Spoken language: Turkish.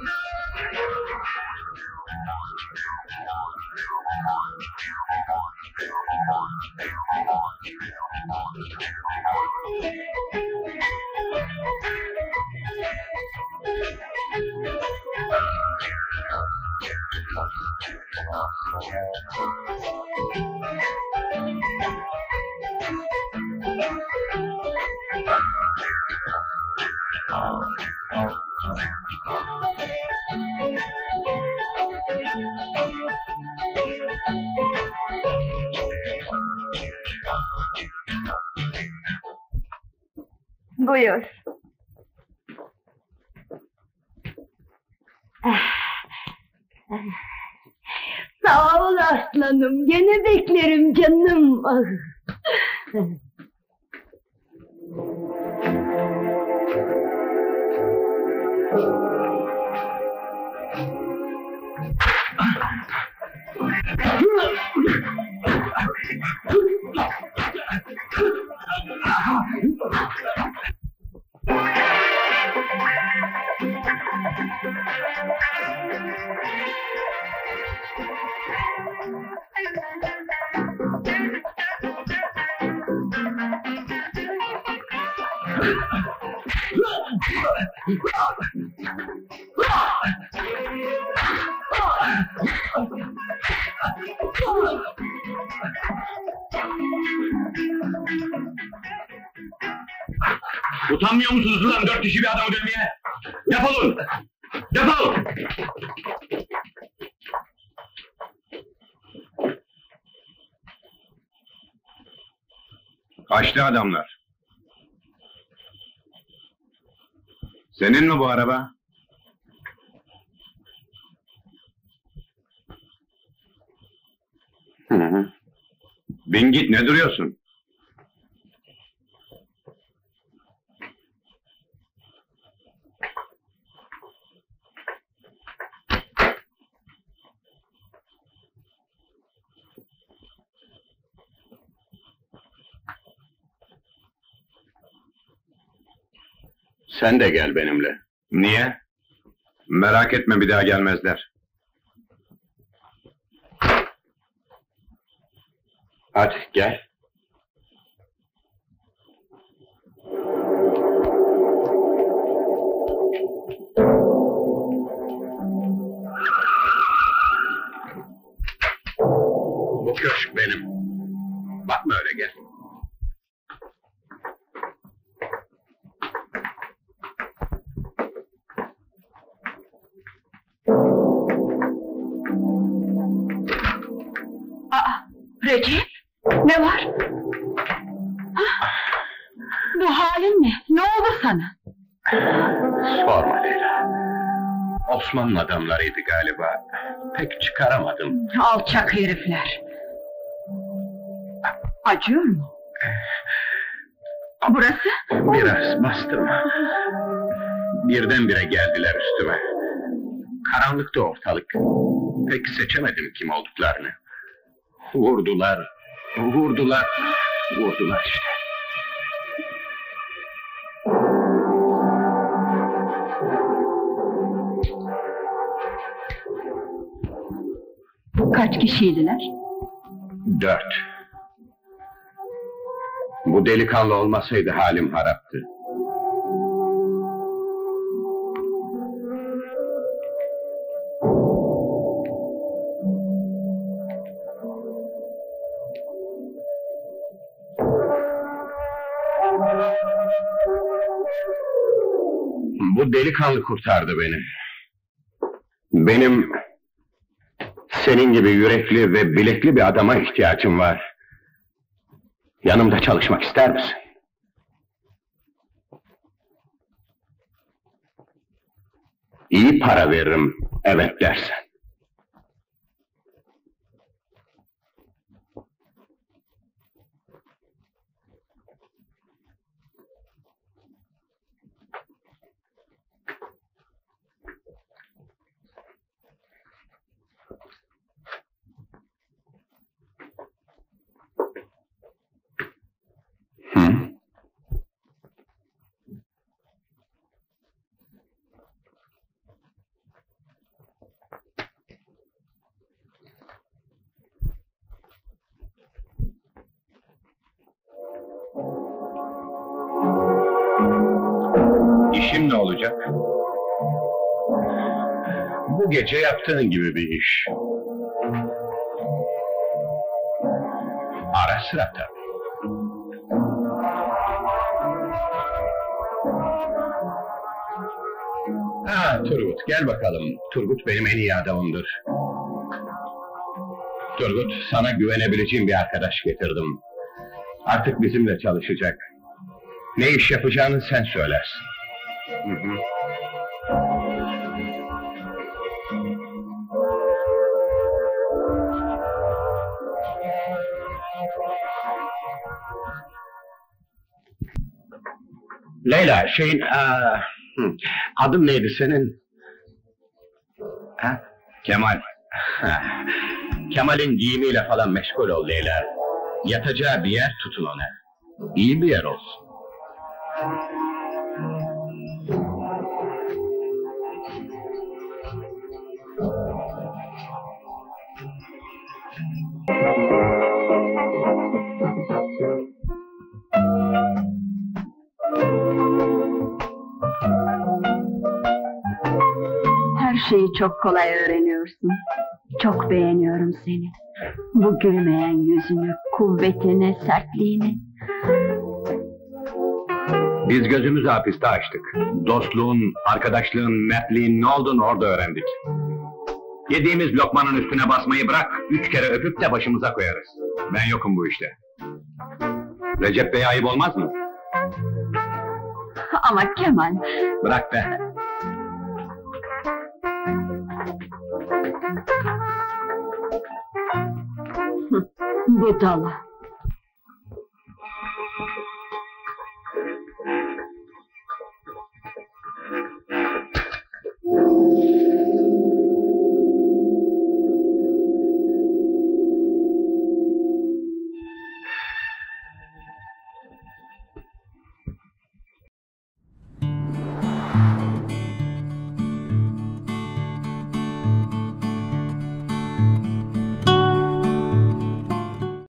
No! Guyos. Ah. Ah. Aslanım. Gene beklerim canım. Utanmıyor musunuz ulan dört kişi bir adamı dövmeye? Defolun! Defolun! Kaçtı adamlar. Senin mi bu araba? Hı hı. Bin git ne duruyorsun? Sen de gel benimle. Niye? Merak etme bir daha gelmezler. Hadi gel. Bu köşk benim. Bakma öyle gel. Recep, ne var? Ah, bu halin ne? Ne oldu sana? Sorma Leyla. Osmanlı adamlarıydı galiba. Pek çıkaramadım. Alçak herifler. Acıyor mu? Burası? Biraz bastım. Birdenbire geldiler üstüme. Karanlıktı ortalık. Pek seçemedim kim olduklarını. Vurdular, vurdular, vurdular işte. Kaç kişiydiler? Dört. Bu delikanlı olmasaydı halim haraptı. Bu delikanlı kurtardı beni. Benim senin gibi yürekli ve bilekli bir adama ihtiyacım var. Yanımda çalışmak ister misin? İyi para veririm, evet dersen. Hı? İşim ne olacak? Bu gece yaptığın gibi bir iş. Ara sıra tabii. Ha Turgut gel bakalım. Turgut benim en iyi adamımdır. Turgut sana güvenebileceğim bir arkadaş getirdim. Artık bizimle çalışacak. Ne iş yapacağını sen söylersin. Hı hı. Leyla, şeyin... aa, hı, adın neydi senin? Ha? Kemal. Kemal'in giyimiyle falan meşgul ol Leyla. Yatacağı bir yer tutun ona. İyi bir yer olsun. Şeyi çok kolay öğreniyorsun. Çok beğeniyorum seni. Bu gülmeyen yüzünü, kuvvetini, sertliğini. Biz gözümüzü hapiste açtık. Dostluğun, arkadaşlığın, mertliğin ne olduğunu orada öğrendik. Yediğimiz lokmanın üstüne basmayı bırak, üç kere öpüp de başımıza koyarız. Ben yokum bu işte. Recep Bey ayıp olmaz mı? Ama Kemal, Bırak be. Budala.